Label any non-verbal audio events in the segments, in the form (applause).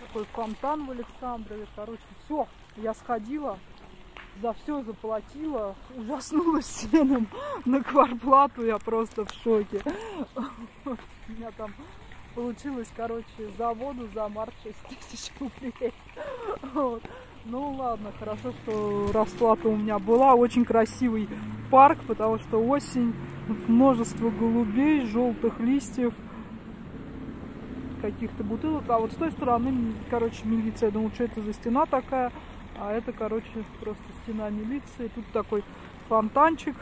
Такой фонтан в Александрове. Короче, все, я сходила, за все заплатила, ужаснулась ценам на кварплату, я просто в шоке. У меня там получилось, короче, за воду за март 6 тысяч рублей. Вот. Ну ладно, хорошо, что расплата у меня была. Очень красивый парк, потому что осень, множество голубей, желтых листьев, каких-то бутылок. А вот с той стороны, короче, милиция. Я думал, что это за стена такая. А это, короче, просто стена милиции. Тут такой фонтанчик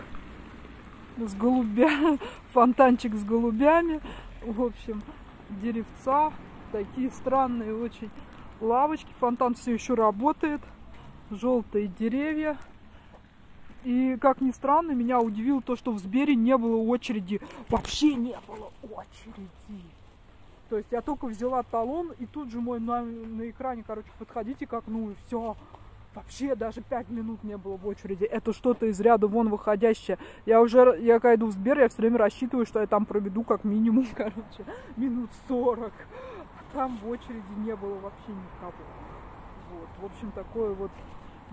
с голубями. (laughs) Фонтанчик с голубями. В общем, деревца. Такие странные очень лавочки. Фонтан все еще работает. Желтые деревья. И, как ни странно, меня удивило то, что в Сбере не было очереди. Вообще не было очереди. То есть я только взяла талон, и тут же мой на, на экране, короче, подходите к окну, и все. Вообще даже пять минут не было в очереди. Это что-то из ряда вон выходящее. Я уже, я когда иду в Сбер, я все время рассчитываю, что я там проведу как минимум, (laughs) короче, минут 40. А там в очереди не было вообще никого. Вот, в общем, такое вот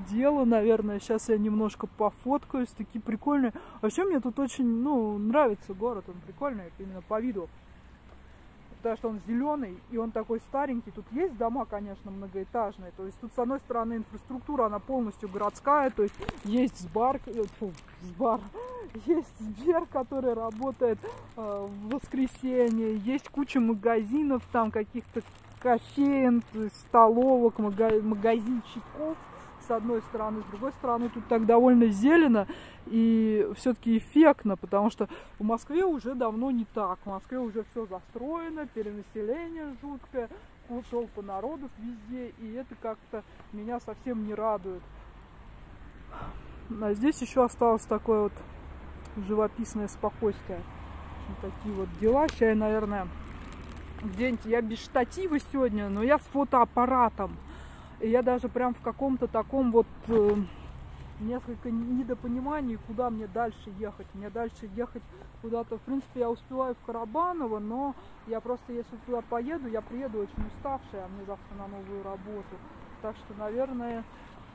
дело, наверное. Сейчас я немножко пофоткаюсь, такие прикольные. Вообще мне тут очень, ну, нравится город, он прикольный, именно по виду потому что он зеленый и он такой старенький. Тут есть дома, конечно, многоэтажные. То есть тут с одной стороны инфраструктура, она полностью городская, то есть есть сбар, э, фу, сбар, (laughs) есть Сбер, который работает э, в воскресенье, есть куча магазинов, там каких-то кофеин, столовок, магазинчиков с одной стороны, с другой стороны тут так довольно зелено и все-таки эффектно, потому что в Москве уже давно не так. В Москве уже все застроено, перенаселение жуткое, толпа народов везде, и это как-то меня совсем не радует. А здесь еще осталось такое вот живописное спокойствие. Такие вот дела. Я, наверное, где-нибудь я без штатива сегодня, но я с фотоаппаратом. И я даже прям в каком-то таком вот э, несколько недопониманий, куда мне дальше ехать. Мне дальше ехать куда-то, в принципе, я успеваю в Карабаново, но я просто, если туда поеду, я приеду очень уставшая, а мне завтра на новую работу. Так что, наверное,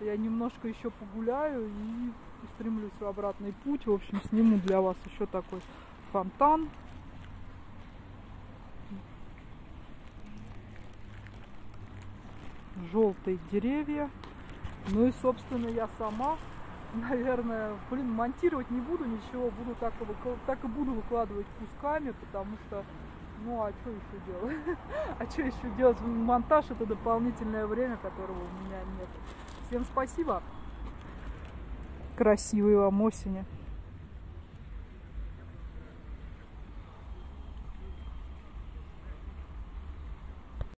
я немножко еще погуляю и устремлюсь в обратный путь. В общем, сниму для вас еще такой фонтан. Желтые деревья. Ну и, собственно, я сама, наверное, блин, монтировать не буду ничего, буду так, так и буду выкладывать кусками, потому что, ну а что еще делать? (laughs) а что еще делать? Монтаж это дополнительное время, которого у меня нет. Всем спасибо. Красивой вам осени.